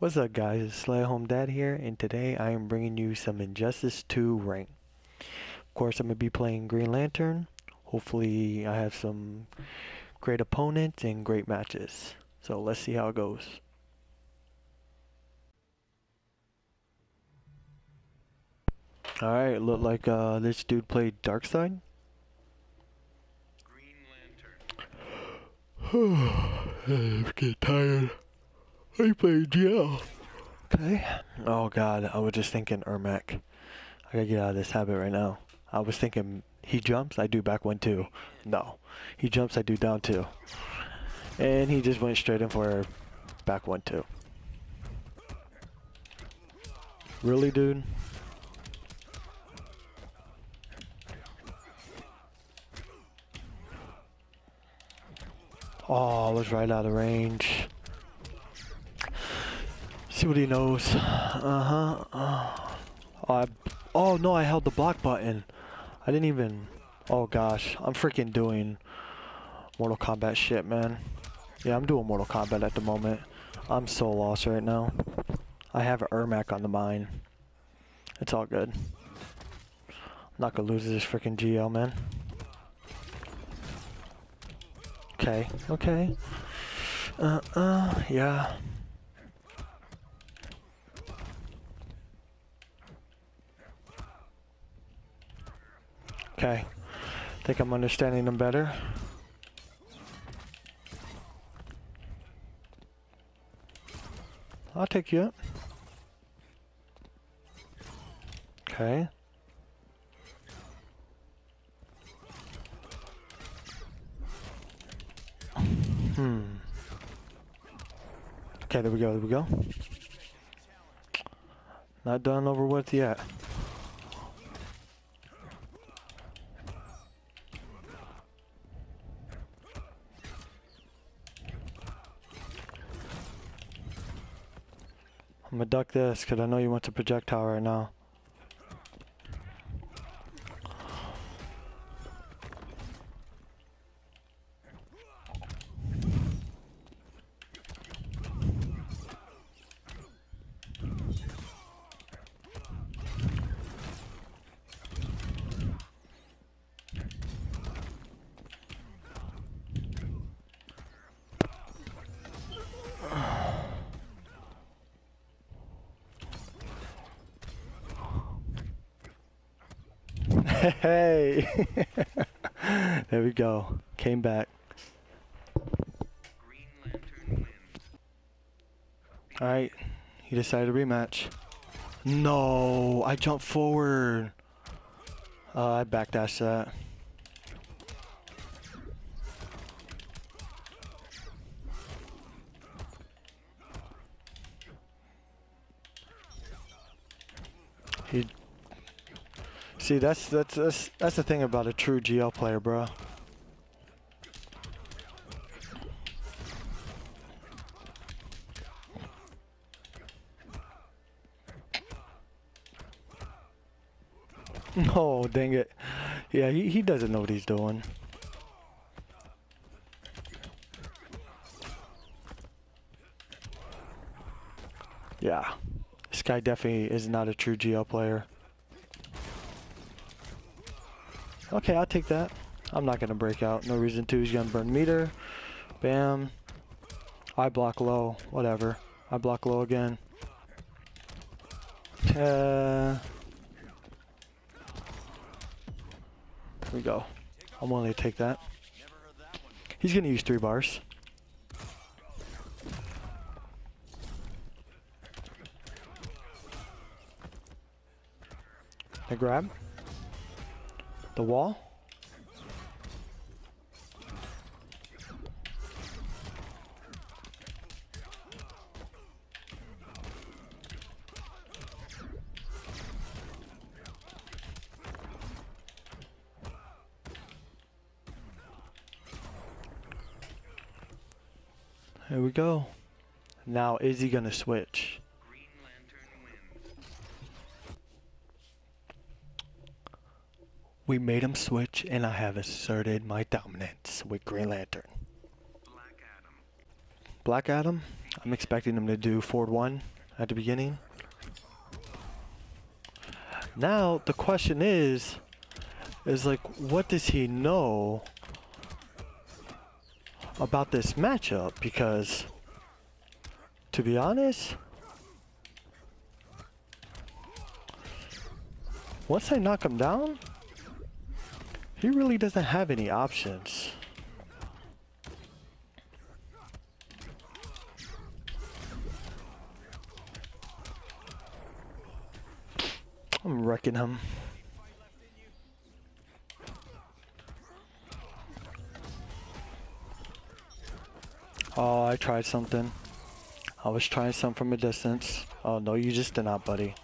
What's up guys, it's Slay Home Dad here and today I am bringing you some Injustice 2 rank. Of course I'm going to be playing Green Lantern. Hopefully I have some great opponents and great matches. So let's see how it goes. Alright, look like uh, this dude played Darkseid. I'm getting tired. I play GL. Okay. Oh god, I was just thinking Ermac. I gotta get out of this habit right now. I was thinking he jumps, I do back one two. No. He jumps, I do down two. And he just went straight in for back one two. Really, dude? Oh, I was right out of range. He knows. Uh-huh. Oh, I, oh no, I held the block button. I didn't even... Oh gosh, I'm freaking doing Mortal Kombat shit, man. Yeah, I'm doing Mortal Kombat at the moment. I'm so lost right now. I have Ermac on the mind. It's all good. I'm not gonna lose this freaking GL, man. Okay, okay. Uh, uh, yeah. Okay. I Think I'm understanding them better. I'll take you up. Okay. Hmm. Okay, there we go, there we go. Not done over with yet. I'm gonna duck this because I know you want to projectile right now. Hey! there we go. Came back. Alright. He decided to rematch. No! I jumped forward! Uh, I backdashed that. He See, that's that's that's that's the thing about a true GL player, bro. Oh, dang it. Yeah, he, he doesn't know what he's doing. Yeah. This guy definitely is not a true GL player. Okay, I'll take that. I'm not gonna break out. No reason to. He's gonna burn meter. Bam. I block low. Whatever. I block low again. Uh, we go. I'm willing to take that. He's gonna use three bars. I grab the wall. Here we go. Now, is he gonna switch? We made him switch, and I have asserted my dominance with Green Lantern. Black Adam. Black Adam? I'm expecting him to do forward one at the beginning. Now the question is, is like, what does he know about this matchup? Because, to be honest, once I knock him down, he really doesn't have any options. I'm wrecking him. I tried something. I was trying something from a distance. Oh, no, you just did not, buddy.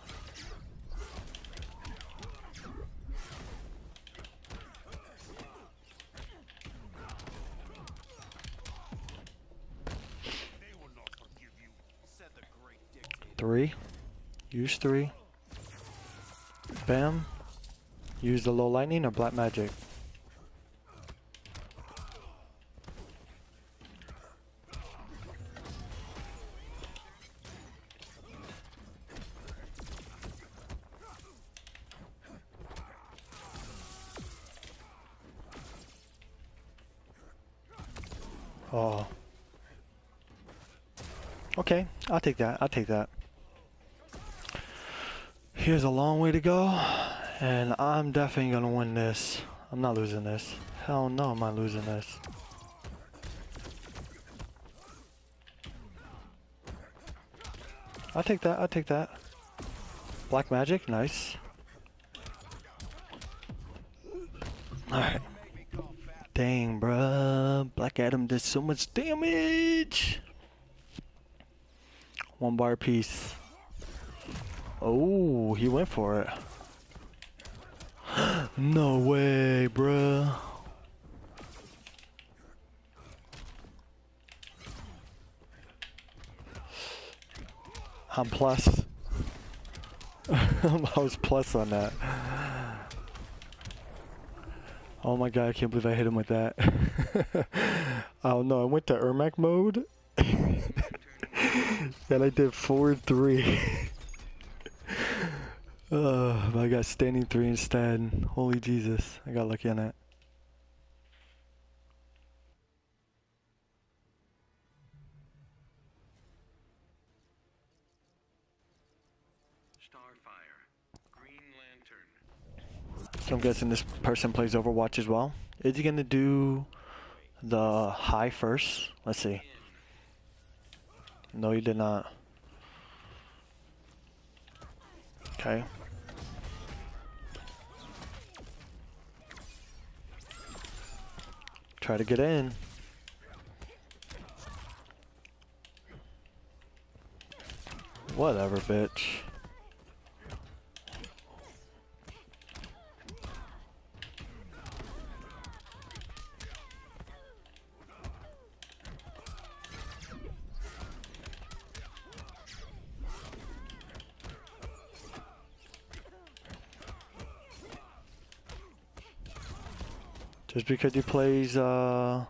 Three. Use three. Bam. Use the low lightning or black magic. Take that. I'll take that. Here's a long way to go, and I'm definitely gonna win this. I'm not losing this. Hell no, I'm I losing this. I'll take that, I'll take that. Black magic, nice. Alright. Dang, bruh. Black Adam did so much damage. One bar piece. Oh, he went for it. no way, bruh. I'm plus. I was plus on that. Oh my god, I can't believe I hit him with that. Oh, Don't know, I went to Ermac mode. And I did forward three. uh, I got standing three instead. Holy Jesus, I got lucky on that. So I'm guessing this person plays Overwatch as well. Is he gonna do the high first? Let's see. No, you did not. Okay. Try to get in. Whatever, bitch. Because he plays uh,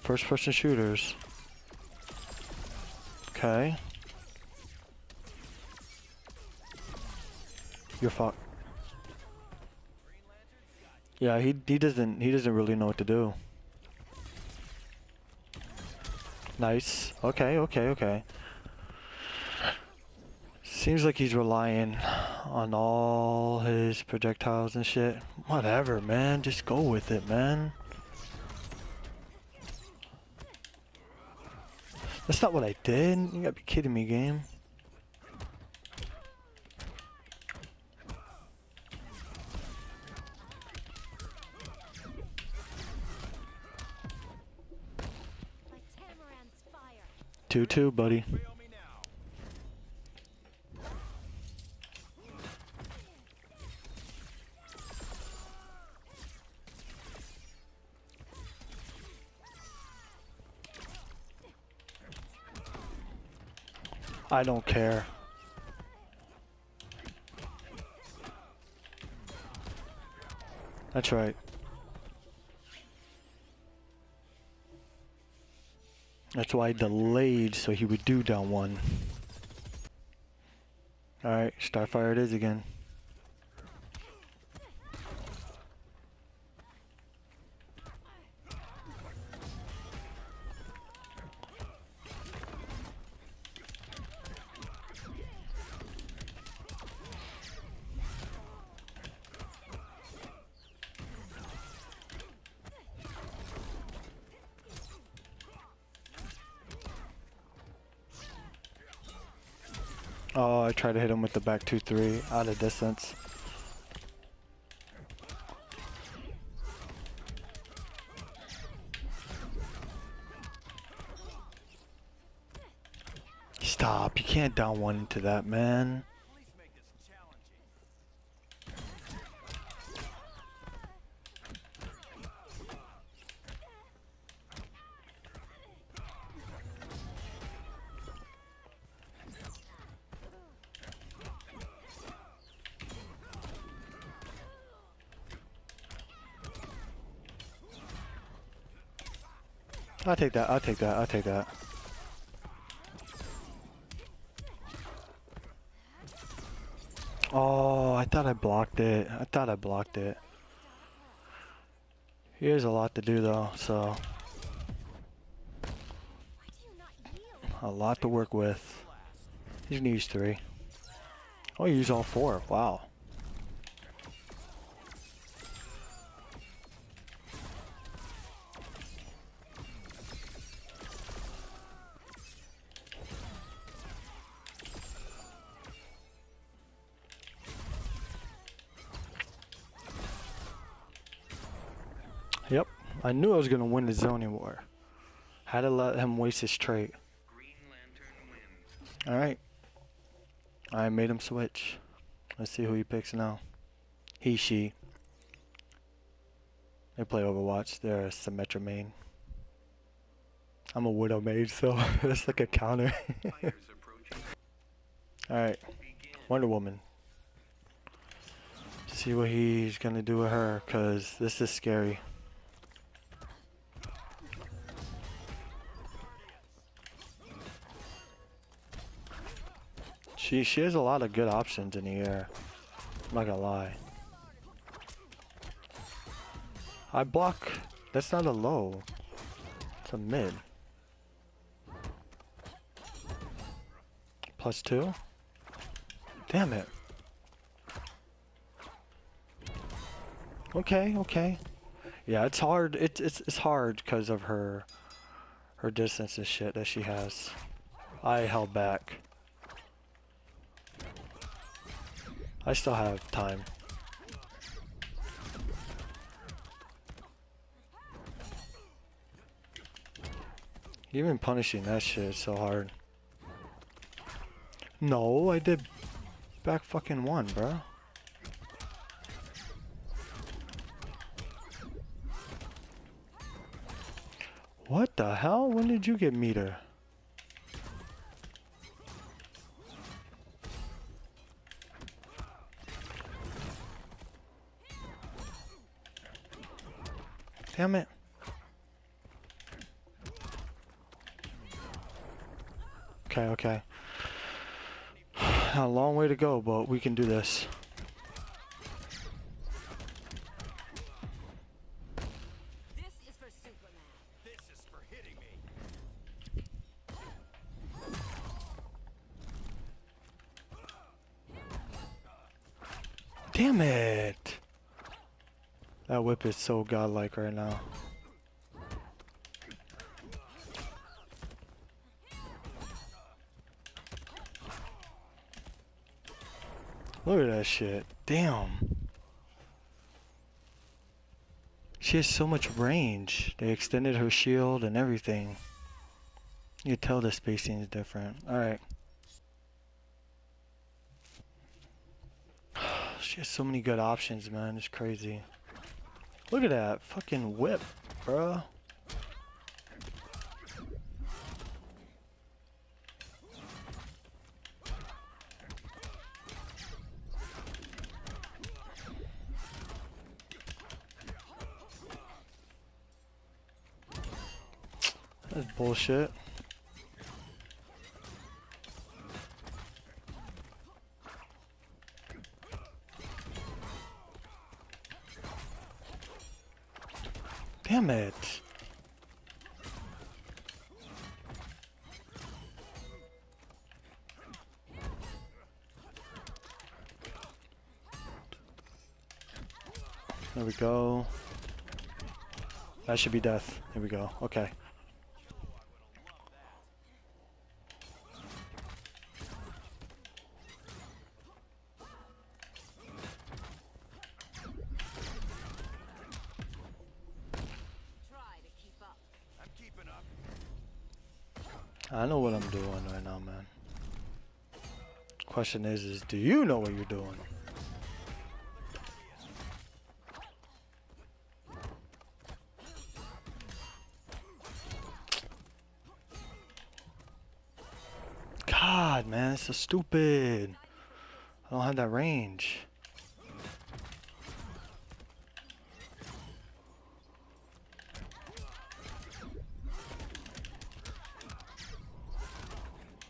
first person shooters. Okay. You're fucked. Yeah, he he doesn't he doesn't really know what to do. Nice. Okay, okay, okay. Seems like he's relying on all his projectiles and shit. Whatever, man. Just go with it, man. That's not what I did. You gotta be kidding me, game. Two two, buddy. I don't care. That's right. That's why I delayed so he would do down one. Alright, Starfire it is again. Oh, I tried to hit him with the back 2-3 out of distance. Stop, you can't down one into that, man. I'll take that, I'll take that, I'll take that. Oh, I thought I blocked it. I thought I blocked it. He has a lot to do though, so. A lot to work with. He's gonna use three. Oh, you use all four. Wow. I knew I was gonna win the zoning war. Had to let him waste his trait. Alright. I made him switch. Let's see who he picks now. He, she. They play Overwatch. They're a Symmetra main. I'm a Widow mage, so it's like a counter. Alright. Wonder Woman. See what he's gonna do with her, cause this is scary. She she has a lot of good options in the air. I'm not gonna lie. I block. That's not a low. It's a mid. Plus two. Damn it. Okay, okay. Yeah, it's hard. It's it's it's hard because of her her distance and shit that she has. I held back. I still have time. Even punishing that shit is so hard. No, I did back fucking one, bro. What the hell? When did you get meter? Damn it. Okay, okay. A long way to go, but we can do this. This Whip is so godlike right now. Look at that shit. Damn. She has so much range. They extended her shield and everything. You tell the spacing is different. Alright. She has so many good options, man. It's crazy. Look at that fucking whip, bruh. That's bullshit. Damn it. There we go. That should be death. There we go. Okay. Question is, is do you know what you're doing? God, man, it's so stupid. I don't have that range.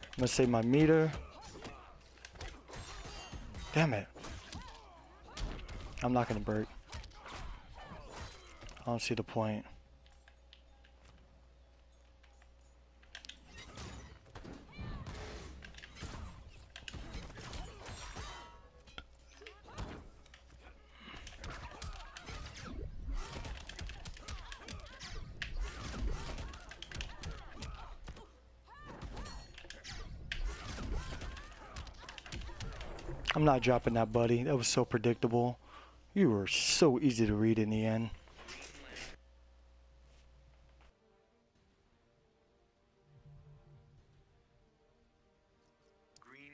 I'm gonna save my meter. Damn it. I'm not gonna break. I don't see the point. I'm not dropping that, buddy. That was so predictable. You were so easy to read in the end. Green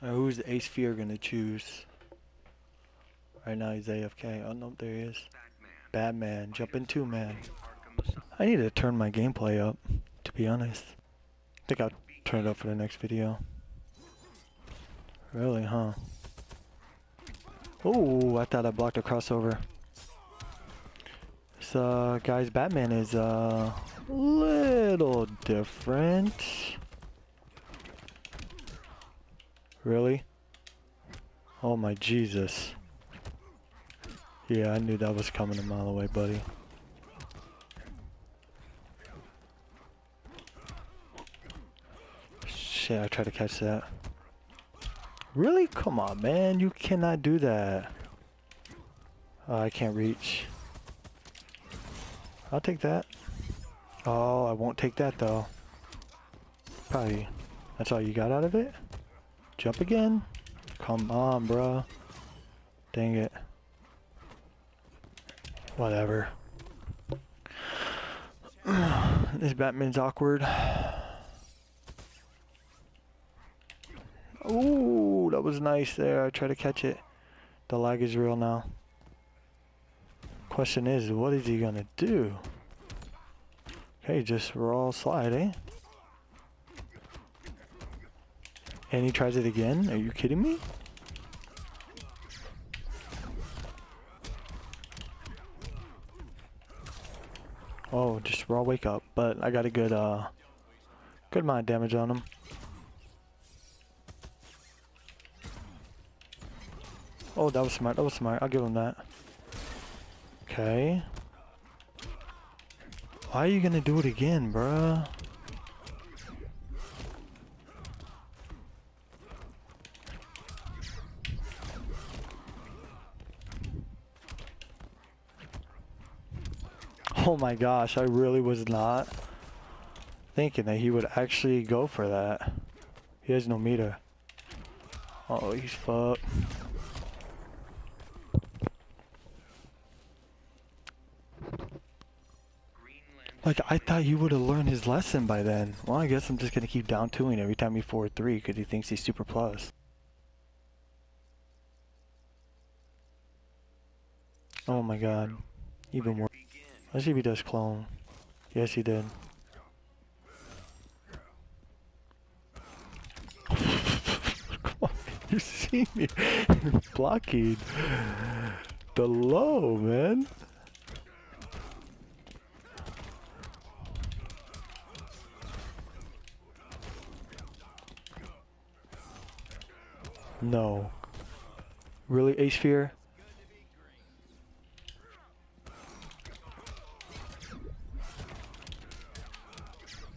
Lantern. Uh, who's the ace fear gonna choose? Right now he's AFK. Oh no, there he is. Batman. Batman, jump in two, man. I need to turn my gameplay up, to be honest. I think I'll turn it up for the next video. Really, huh? Oh, I thought I blocked a crossover. Uh, guy's Batman is uh, little different. Really? Oh my Jesus. Yeah, I knew that was coming a mile away, buddy. Shit, I tried to catch that. Really? Come on, man. You cannot do that. Oh, I can't reach. I'll take that. Oh, I won't take that, though. Probably. That's all you got out of it? Jump again? Come on, bruh. Dang it. Whatever. this Batman's awkward. Ooh, that was nice there. I tried to catch it. The lag is real now. Question is, what is he gonna do? Okay, just raw slide, eh? And he tries it again? Are you kidding me? Oh, just raw wake up, but I got a good uh good of damage on him. Oh, that was smart. That was smart. I'll give him that. Okay. Why are you gonna do it again, bruh? Oh my gosh, I really was not thinking that he would actually go for that. He has no meter. Oh, he's fucked. Like, I thought he would have learned his lesson by then. Well, I guess I'm just gonna keep down twoing every time he forward three because he thinks he's super plus. Oh my god. Even worse. Let's see if he does clone. Yes, he did. You see me blocking the low, man. No. Really, Ace Fear?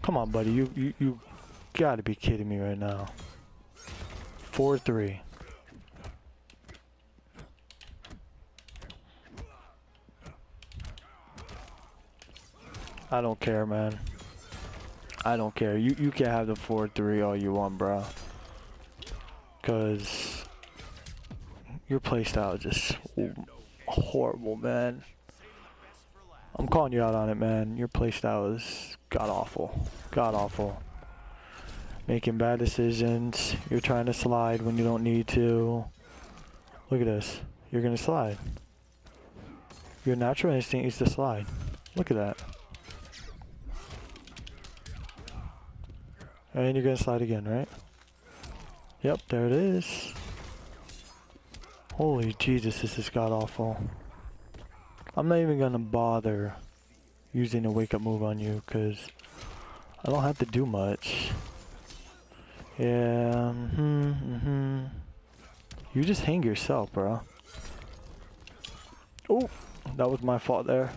Come on, buddy. You, you, you gotta be kidding me right now. 4-3. I don't care, man. I don't care. You you can have the 4-3 all you want, bro. Because your playstyle is just horrible, man. I'm calling you out on it, man. Your playstyle is god awful. God awful. Making bad decisions. You're trying to slide when you don't need to. Look at this. You're gonna slide. Your natural instinct is to slide. Look at that. And you're gonna slide again, right? Yep, there it is. Holy Jesus, this is god awful. I'm not even gonna bother using a wake up move on you because I don't have to do much. Yeah, mm-hmm, mm-hmm. You just hang yourself, bro. Oh, that was my fault there.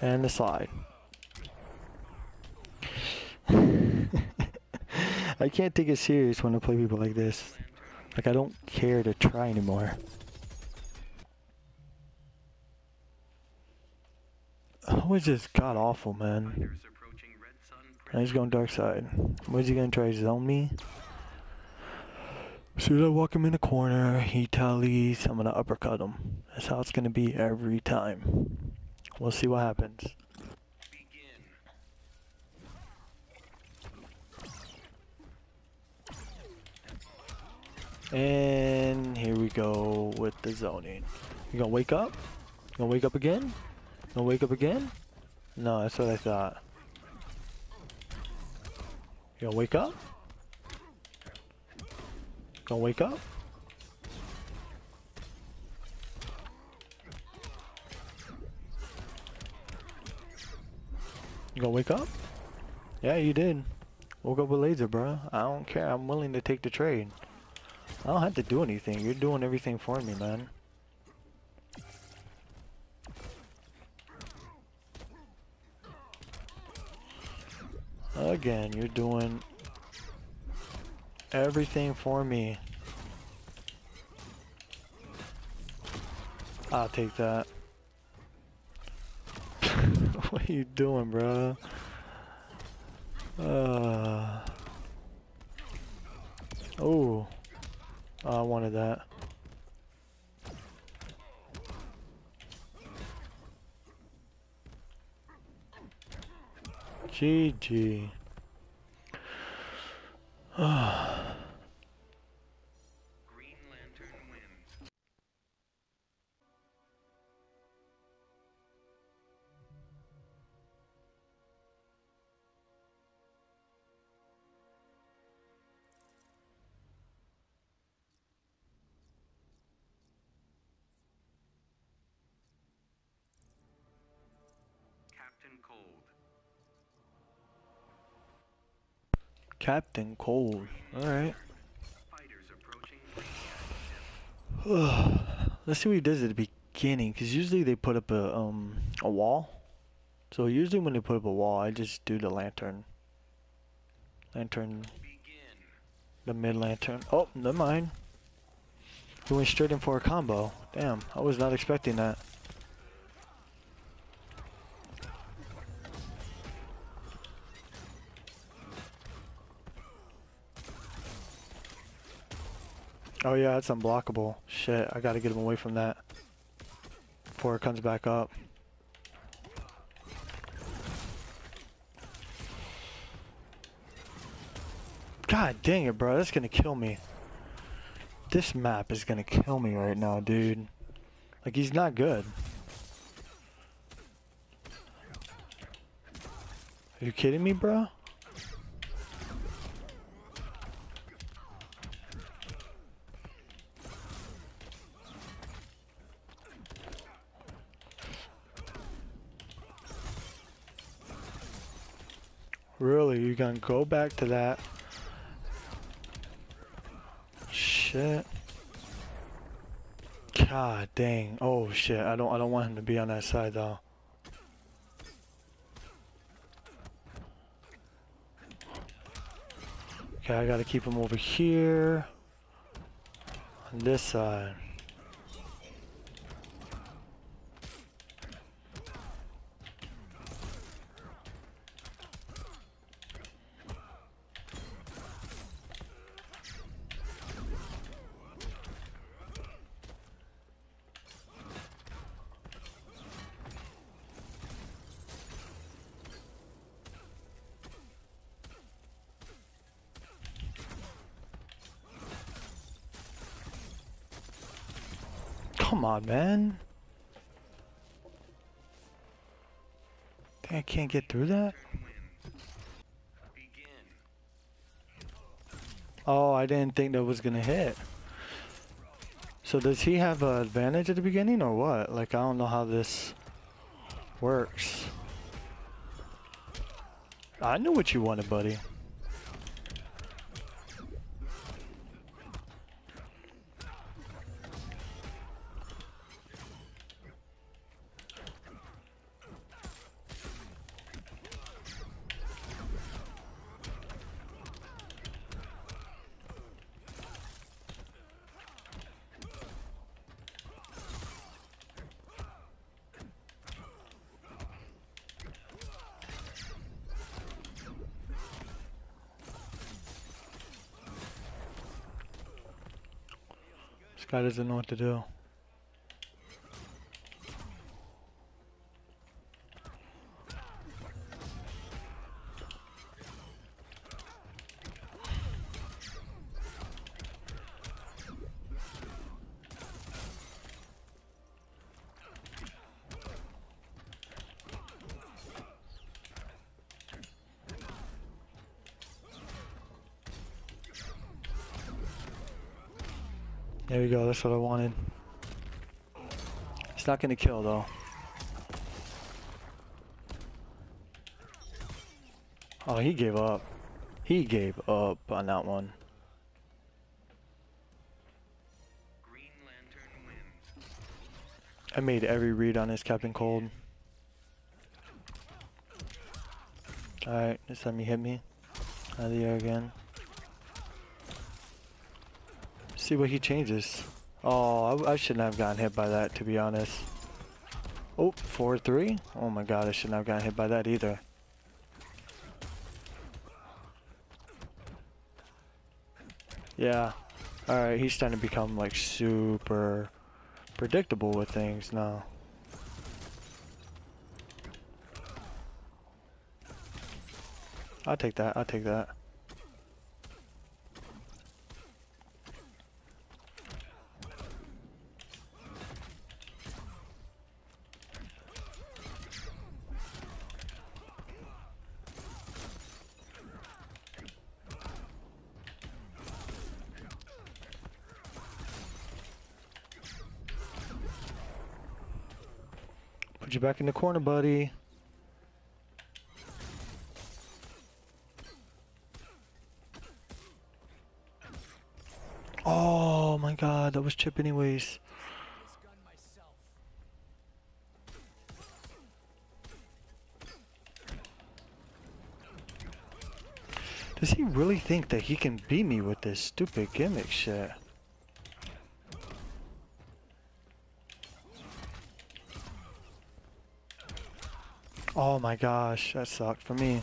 And the slide. I can't take it serious when I play people like this. Like I don't care to try anymore. Oh, it's just god awful, man. Now he's going Darkseid. What's he gonna try zone me? As soon as I walk him in the corner, he tallies, I'm gonna uppercut him. That's how it's gonna be every time. We'll see what happens. And here we go with the zoning. You gonna wake up? You gonna wake up again? You gonna wake up again? No, that's what I thought. You gonna wake up? Gonna wake up? You gonna wake up? Yeah, you did. Woke up with laser, bro. I don't care. I'm willing to take the trade. I don't have to do anything. You're doing everything for me, man. Again, you're doing everything for me. I'll take that. what are you doing, bro? Uh. Oh. Oh, I wanted that. GG. Captain Cold. Alright. Let's see what he does at the beginning, because usually they put up a um a wall. So usually when they put up a wall, I just do the lantern. Lantern, the mid lantern. Oh, never mind. He went straight in for a combo. Damn, I was not expecting that. Oh yeah, it's unblockable. Shit, I gotta get him away from that. Before it comes back up. God dang it, bro. That's gonna kill me. This map is gonna kill me right now, dude. Like, he's not good. Are you kidding me, bro? Go back to that. Shit. God dang. Oh shit. I don't I don't want him to be on that side though. Okay, I gotta keep him over here. On this side. On, man. I can't get through that? Oh, I didn't think that was gonna hit. So does he have an advantage at the beginning or what? Like I don't know how this works. I knew what you wanted, buddy. Guy doesn't know what to do. We go, that's what I wanted. It's not gonna kill though. Oh, he gave up. He gave up on that one. I made every read on this Captain Cold. Alright, this let me hit me. Out of the air again. See what he changes. Oh, I, I shouldn't have gotten hit by that, to be honest. Oh, 4-3? Oh my god, I shouldn't have gotten hit by that either. Yeah. Alright, he's starting to become like super predictable with things now. I'll take that, I'll take that. Put you back in the corner, buddy. Oh my god, that was chip anyways. Does he really think that he can beat me with this stupid gimmick shit? Oh my gosh, that sucked for me.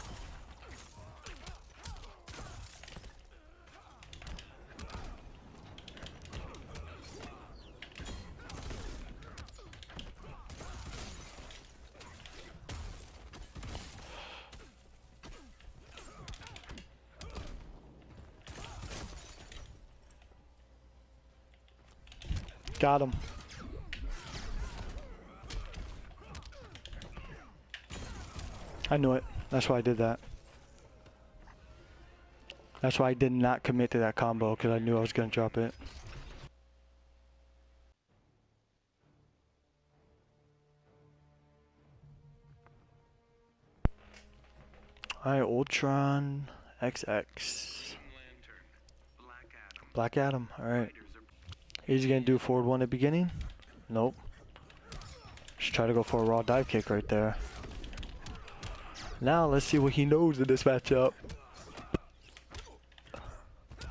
Got him. I knew it. That's why I did that. That's why I did not commit to that combo, because I knew I was going to drop it. Alright, Ultron XX. Black Adam. Alright. Is he gonna do forward one at the beginning? Nope. Just try to go for a raw dive kick right there. Now let's see what he knows in this matchup.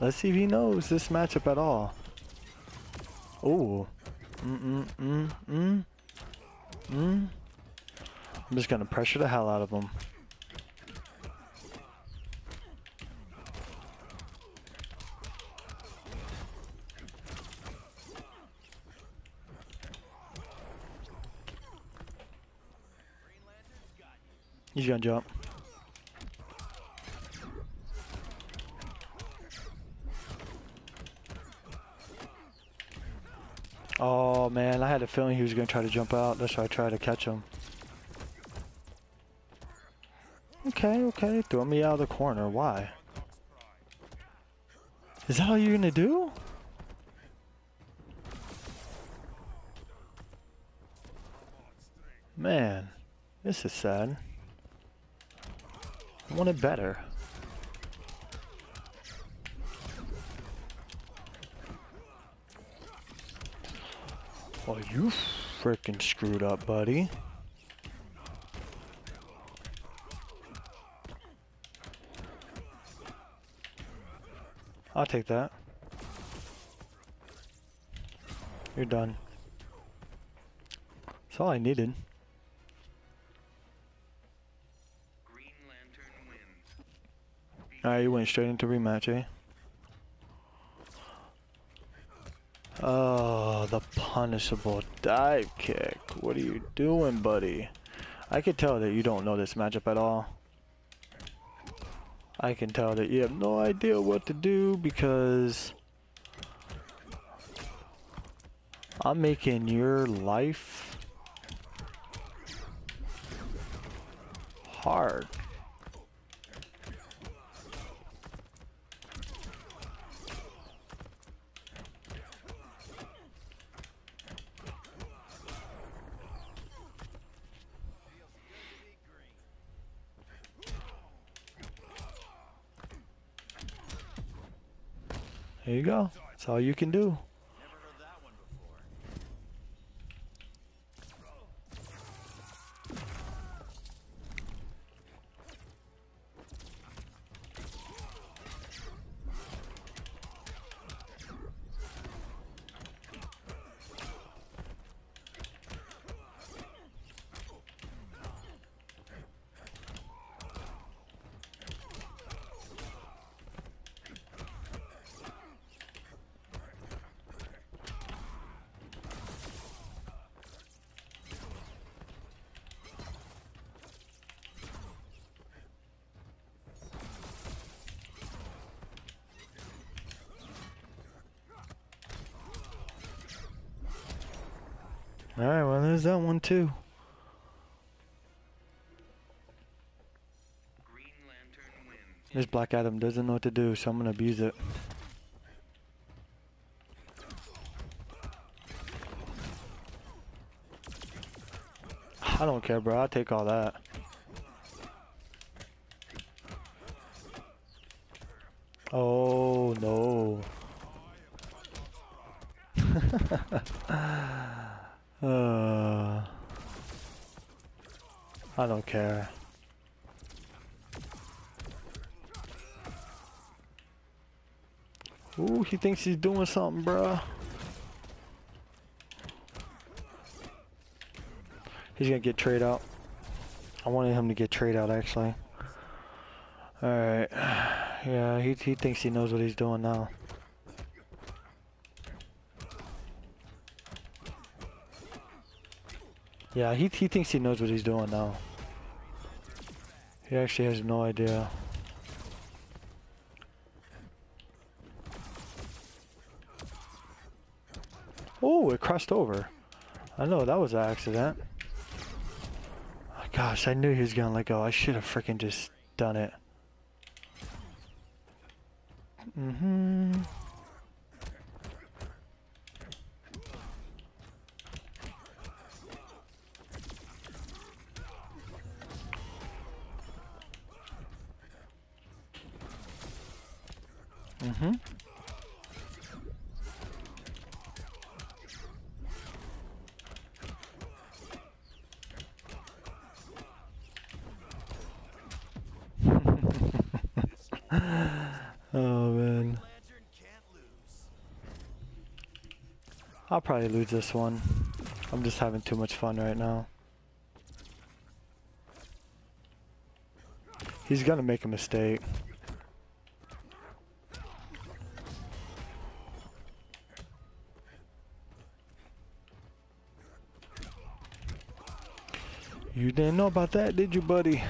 Let's see if he knows this matchup at all. Oh. Mm mm mm mm. Mm. I'm just gonna pressure the hell out of him. He's gonna jump. Oh man, I had a feeling he was gonna try to jump out. That's why I tried to catch him. Okay, okay, throw me out of the corner. Why? Is that all you're gonna do? Man, this is sad. I wanted better. Oh, you freaking screwed up, buddy. I'll take that. You're done. That's all I needed. Alright, you went straight into rematch, eh? Oh, the punishable dive kick. What are you doing, buddy? I can tell that you don't know this matchup at all. I can tell that you have no idea what to do because I'm making your life hard. There you go. That's all you can do. Alright, well there's that one too. This Black Adam doesn't know what to do, so I'm gonna abuse it. I don't care, bro. I'll take all that. Oh, no. uh, I don't care. Ooh, he thinks he's doing something, bruh. He's gonna get trade out. I wanted him to get trade out, actually. Alright. Yeah, he, he thinks he knows what he's doing now. Yeah, he, he thinks he knows what he's doing now. He actually has no idea. Oh, it crossed over. I know, that was an accident. Gosh, I knew he was gonna let go. I should have freaking just done it. Mm-hmm. Mm-hmm. oh man. I'll probably lose this one. I'm just having too much fun right now. He's gonna make a mistake. You didn't know about that, did you, buddy?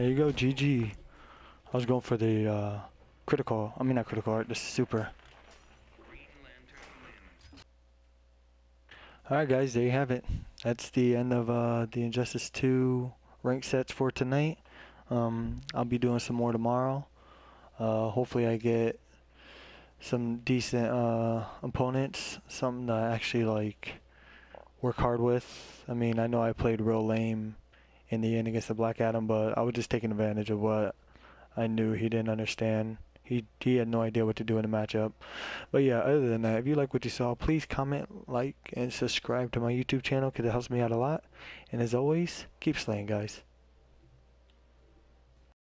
There you go, GG. I was going for the uh, critical. I mean, not critical art, the super. Alright, guys, there you have it. That's the end of uh, the Injustice 2 rank sets for tonight. Um, I'll be doing some more tomorrow. Uh, hopefully, I get some decent uh, opponents, something to actually like work hard with. I mean, I know I played real lame in the end against the Black Adam, but I was just taking advantage of what I knew he didn't understand. He he had no idea what to do in the matchup. But yeah, other than that, if you like what you saw, please comment, like, and subscribe to my YouTube channel because it helps me out a lot. And as always, keep slaying, guys.